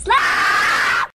Slap!